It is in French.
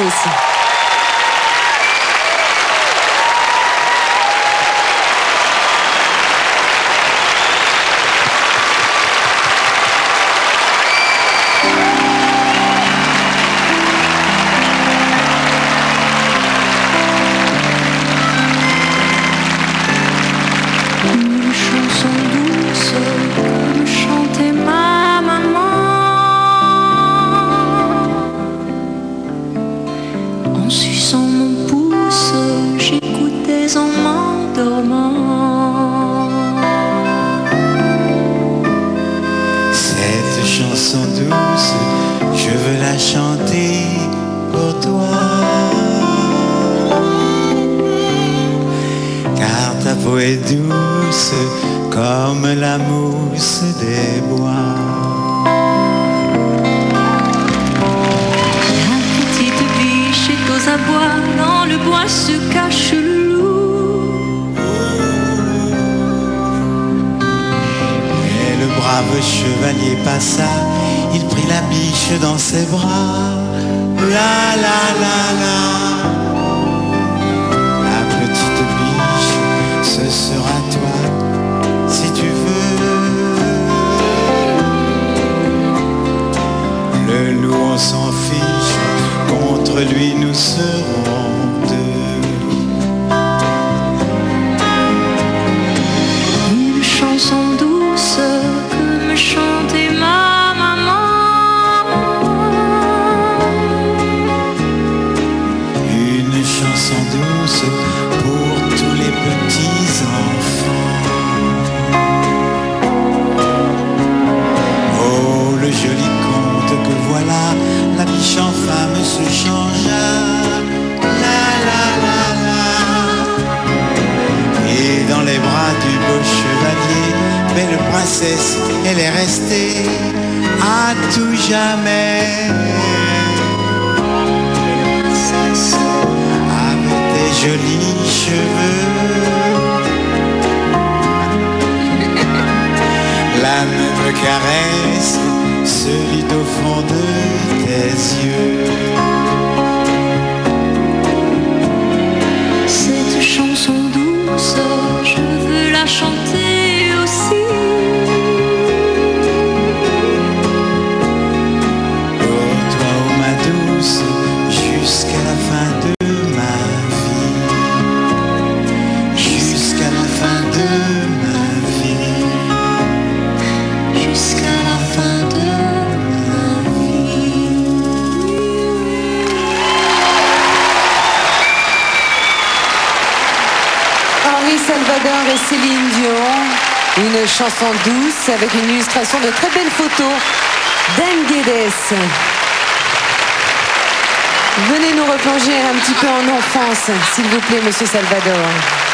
Isso. Douce, je veux la chanter pour toi. Car ta voix est douce comme la mousse des bois. La petite biche est aux abois, dans le bois se cache le brave chevalier passa, il prit la biche dans ses bras. La la la la. La petite biche, ce sera toi, si tu veux. Le loup, on s'en fiche, contre lui nous serons deux. Une chanson douce elle est restée à tout jamais. avec tes jolis cheveux. La même caresse se lit au fond de tes yeux. Cette chanson douce, je veux la chanter jusqu'à la fin de ma vie. Jusqu'à la fin de ma vie. Jusqu'à la fin de ma vie. Henri Salvador et Céline Dion, une chanson douce avec une illustration de très belles photos d'Anne Guedes. Venez nous replonger un petit peu en enfance, s'il vous plaît, monsieur Salvador.